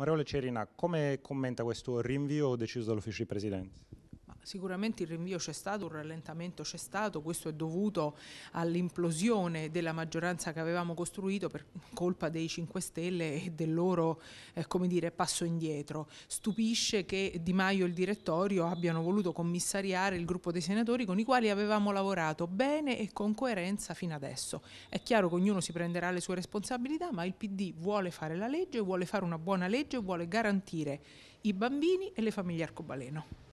Onorevole Cerina, come commenta questo rinvio deciso dall'ufficio di presidenza? Sicuramente il rinvio c'è stato, un rallentamento c'è stato, questo è dovuto all'implosione della maggioranza che avevamo costruito per colpa dei 5 Stelle e del loro eh, dire, passo indietro. Stupisce che Di Maio e il direttorio abbiano voluto commissariare il gruppo dei senatori con i quali avevamo lavorato bene e con coerenza fino adesso. È chiaro che ognuno si prenderà le sue responsabilità, ma il PD vuole fare la legge, vuole fare una buona legge, vuole garantire i bambini e le famiglie arcobaleno.